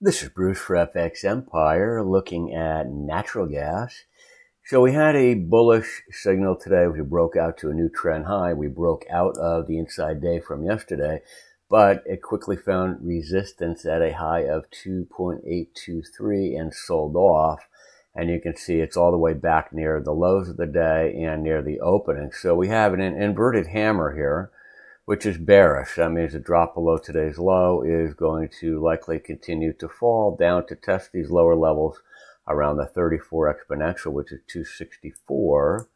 This is Bruce for FX Empire looking at natural gas. So we had a bullish signal today. We broke out to a new trend high. We broke out of the inside day from yesterday, but it quickly found resistance at a high of 2.823 and sold off. And you can see it's all the way back near the lows of the day and near the opening. So we have an inverted hammer here which is bearish. That means a drop below today's low is going to likely continue to fall down to test these lower levels around the 34 exponential, which is 264,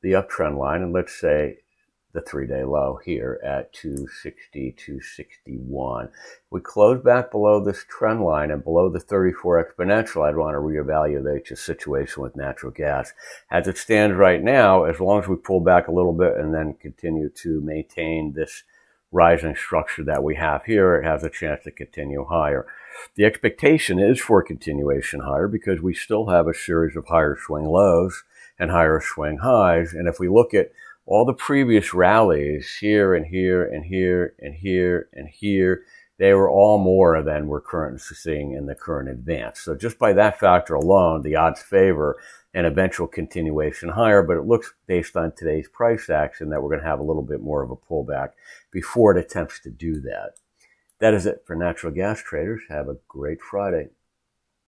the uptrend line. And let's say the three day low here at 260, 261. We close back below this trend line and below the 34 exponential. I'd want to reevaluate the situation with natural gas. As it stands right now, as long as we pull back a little bit and then continue to maintain this rising structure that we have here, it has a chance to continue higher. The expectation is for continuation higher because we still have a series of higher swing lows and higher swing highs. And if we look at all the previous rallies here and here and here and here and here, they were all more than we're currently seeing in the current advance. So just by that factor alone, the odds favor an eventual continuation higher, but it looks based on today's price action that we're going to have a little bit more of a pullback before it attempts to do that. That is it for natural gas traders. Have a great Friday.